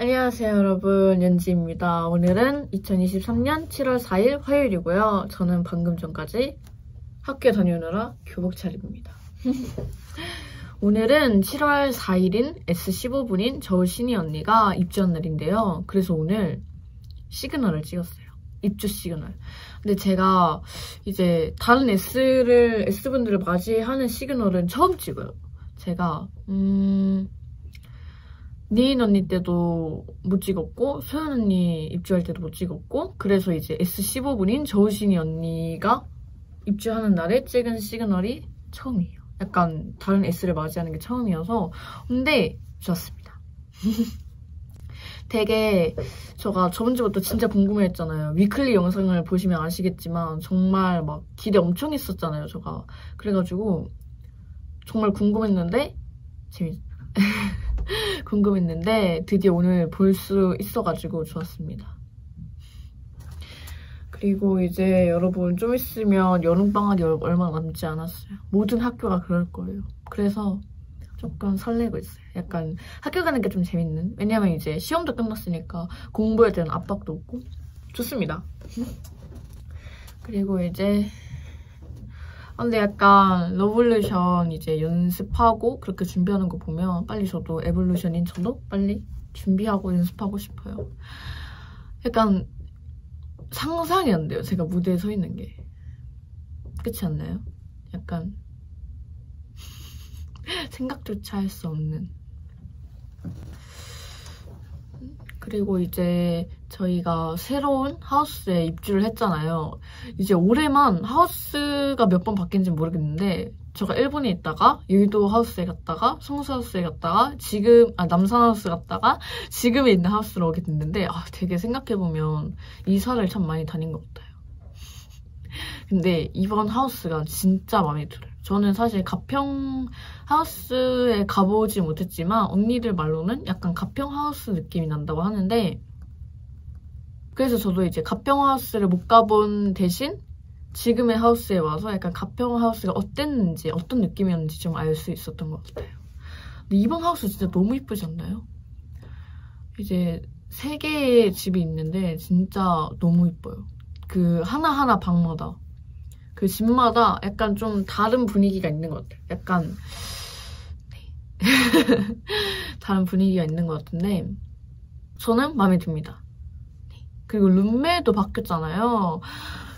안녕하세요 여러분 연지입니다. 오늘은 2023년 7월 4일 화요일이고요. 저는 방금 전까지 학교에 다녀오느라 교복 차림입니다. 오늘은 7월 4일인 S15분인 저울 신이 언니가 입주한 날인데요. 그래서 오늘 시그널을 찍었어요. 입주 시그널. 근데 제가 이제 다른 S를 S분들을 맞이하는 시그널은 처음 찍어요. 제가 음... 니엔 언니 때도 못 찍었고 소현 언니 입주할 때도 못 찍었고 그래서 이제 S15분인 저우신위 언니가 입주하는 날에 찍은 시그널이 처음이에요. 약간 다른 S를 맞이하는 게 처음이어서 근데 좋았습니다. 되게 제가 저번 주부터 진짜 궁금해했잖아요. weekly 영상을 보시면 아시겠지만 정말 막 기대 엄청 했었잖아요. 제가 그래가지고 정말 궁금했는데 재밌 궁금했는데 드디어 오늘 볼 수 있어가지고 좋았습니다. 그리고 이제 여러분 좀 있으면 여름방학이 얼마 남지 않았어요. 모든 학교가 그럴 거예요. 그래서 조금 설레고 있어요. 약간 학교 가는 게 좀 재밌는? 왜냐면 이제 시험도 끝났으니까 공부에 대한 압박도 없고 좋습니다. 그리고 이제 아, 근데 약간 러블루션 이제 연습하고 그렇게 준비하는 거 보면 빨리 저도 에볼루션인 저도 빨리 준비하고 연습하고 싶어요. 약간 상상이 안 돼요. 제가 무대에 서 있는 게. 그렇지 않나요? 약간 생각조차 할 수 없는 그리고 이제 저희가 새로운 하우스에 입주를 했잖아요. 이제 올해만 하우스가 몇 번 바뀐지 모르겠는데 제가 일본에 있다가 여의도 하우스에 갔다가 성수 하우스에 갔다가 지금 아 남산 하우스 갔다가 지금에 있는 하우스로 오게 됐는데 아 되게 생각해보면 이사를 참 많이 다닌 것 같아요. 근데 이번 하우스가 진짜 마음에 들어요. 저는 사실 가평 하우스에 가보지 못했지만 언니들 말로는 약간 가평 하우스 느낌이 난다고 하는데 그래서 저도 이제 가평 하우스를 못 가본 대신 지금의 하우스에 와서 약간 가평 하우스가 어땠는지 어떤 느낌이었는지 좀 알 수 있었던 것 같아요. 근데 이번 하우스 진짜 너무 이쁘지 않나요? 이제 세 개의 집이 있는데 진짜 너무 이뻐요. 그 하나하나 방마다 그 집마다 약간 좀 다른 분위기가 있는 것 같아요. 약간 네. 다른 분위기가 있는 것 같은데 저는 마음에 듭니다. 네. 그리고 룸메도 바뀌었잖아요.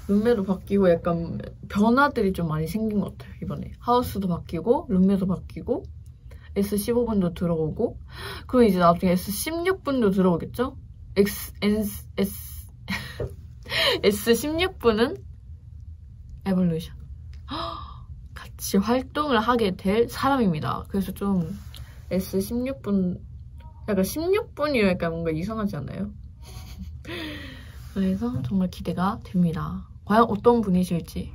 룸메도 바뀌고 약간 변화들이 좀 많이 생긴 것 같아요, 이번에. 하우스도 바뀌고 룸메도 바뀌고 S15분도 들어오고 그럼 이제 나중에 S16분도 들어오겠죠? X, N, S, S16분은 에볼루션 같이 활동을 하게 될 사람입니다. 그래서 좀 S16분 약간 16분이 약간 뭔가 이상하지 않아요? 그래서 정말 기대가 됩니다. 과연 어떤 분이실지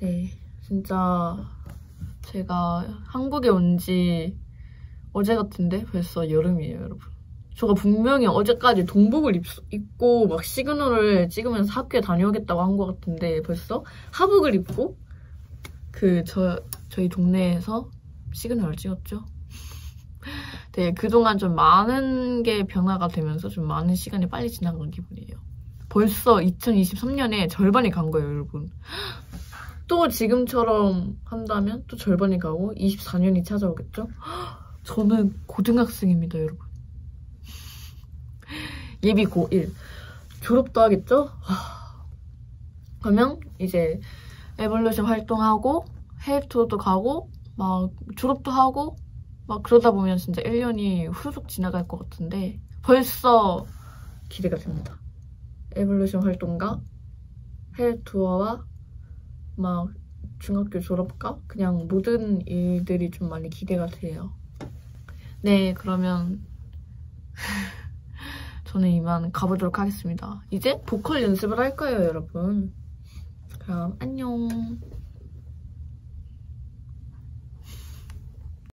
네 진짜 제가 한국에 온 지 어제 같은데 벌써 여름이에요 여러분 저가 분명히 어제까지 동복을 입, 입고 막 시그널을 찍으면서 학교에 다녀오겠다고 한 것 같은데 벌써 하복을 입고 그 저 저희 동네에서 시그널을 찍었죠. 네, 그동안 좀 많은 게 변화가 되면서 좀 많은 시간이 빨리 지나간 기분이에요. 벌써 2023년에 절반이 간 거예요, 여러분. 또 지금처럼 한다면 또 절반이 가고 24년이 찾아오겠죠? 저는 고등학생입니다, 여러분. 예비 고1 졸업도 하겠죠? 그러면 이제 에볼루션 활동하고 해외 투어도 가고 막 졸업도 하고 막 그러다 보면 진짜 1년이 후룩 지나갈 것 같은데 벌써 기대가 됩니다. 에볼루션 활동과 해외 투어와 막 중학교 졸업과 그냥 모든 일들이 좀 많이 기대가 돼요. 네, 그러면 저는 이만 가보도록 하겠습니다. 이제 보컬 연습을 할 거예요, 여러분. 그럼 안녕.